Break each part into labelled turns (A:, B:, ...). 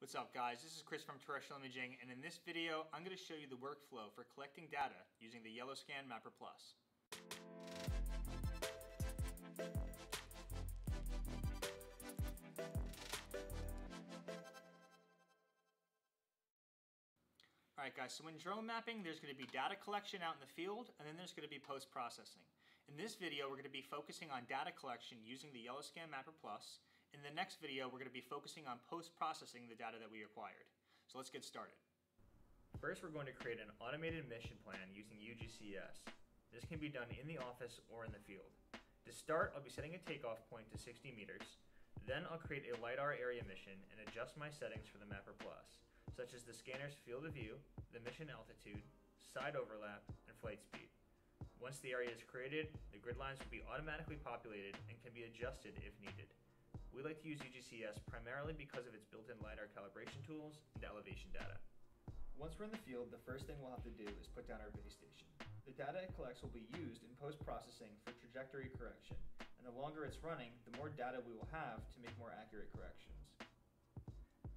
A: What's up guys, this is Chris from Terrestrial Imaging and in this video I'm going to show you the workflow for collecting data using the YellowScan Mapper Plus. Alright guys, so when drone mapping there's going to be data collection out in the field and then there's going to be post-processing. In this video we're going to be focusing on data collection using the YellowScan Mapper Plus in the next video, we're going to be focusing on post-processing the data that we acquired. So let's get started. First, we're going to create an automated mission plan using UGCS. This can be done in the office or in the field. To start, I'll be setting a takeoff point to 60 meters. Then I'll create a LiDAR area mission and adjust my settings for the Mapper Plus, such as the scanner's field of view, the mission altitude, side overlap, and flight speed. Once the area is created, the grid lines will be automatically populated and can be adjusted if needed. We like to use UGCS primarily because of its built-in LiDAR calibration tools and elevation data. Once we're in the field, the first thing we'll have to do is put down our base station. The data it collects will be used in post-processing for trajectory correction, and the longer it's running, the more data we will have to make more accurate corrections.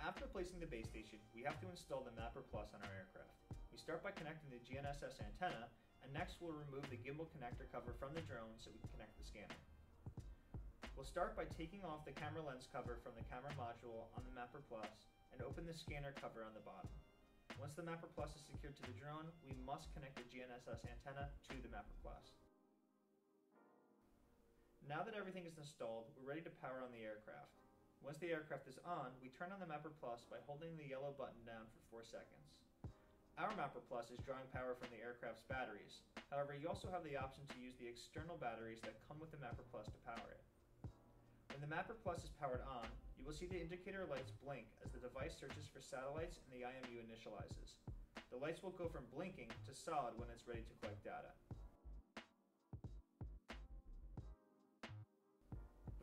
A: After placing the base station, we have to install the Mapper Plus on our aircraft. We start by connecting the GNSS antenna, and next we'll remove the gimbal connector cover from the drone so we can connect the scanner. We'll start by taking off the camera lens cover from the camera module on the Mapper Plus and open the scanner cover on the bottom. Once the Mapper Plus is secured to the drone, we must connect the GNSS antenna to the Mapper Plus. Now that everything is installed, we're ready to power on the aircraft. Once the aircraft is on, we turn on the Mapper Plus by holding the yellow button down for 4 seconds. Our Mapper Plus is drawing power from the aircraft's batteries. However, you also have the option to use the external batteries that come with the Mapper Plus to power it. When the Mapper Plus is powered on, you will see the indicator lights blink as the device searches for satellites and the IMU initializes. The lights will go from blinking to solid when it's ready to collect data.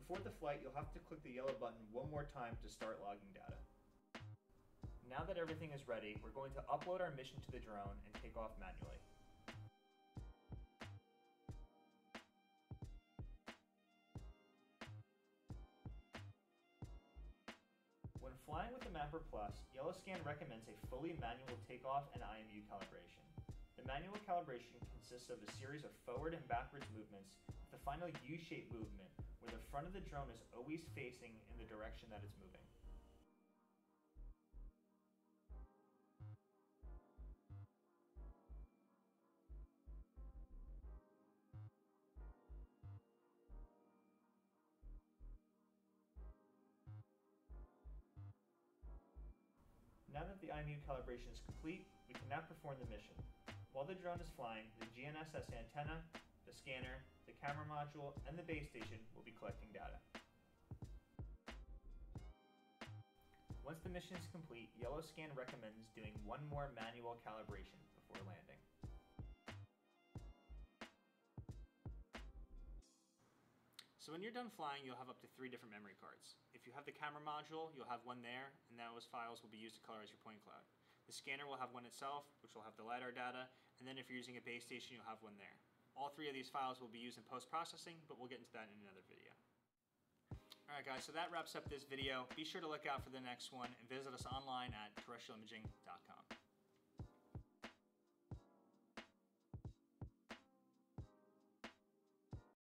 A: Before the flight, you'll have to click the yellow button one more time to start logging data. Now that everything is ready, we're going to upload our mission to the drone and take off manually. Flying with the Mapper Plus, YellowScan recommends a fully manual takeoff and IMU calibration. The manual calibration consists of a series of forward and backwards movements with a final U-shaped movement where the front of the drone is always facing in the direction that it's moving. Now that the IMU calibration is complete, we can now perform the mission. While the drone is flying, the GNSS antenna, the scanner, the camera module, and the base station will be collecting data. Once the mission is complete, YellowScan recommends doing one more manual calibration before landing. So when you're done flying, you'll have up to three different memory cards. If you have the camera module, you'll have one there, and those files will be used to colorize your point cloud. The scanner will have one itself, which will have the LiDAR data, and then if you're using a base station, you'll have one there. All three of these files will be used in post-processing, but we'll get into that in another video. Alright guys, so that wraps up this video. Be sure to look out for the next one and visit us online at terrestrialimaging.com.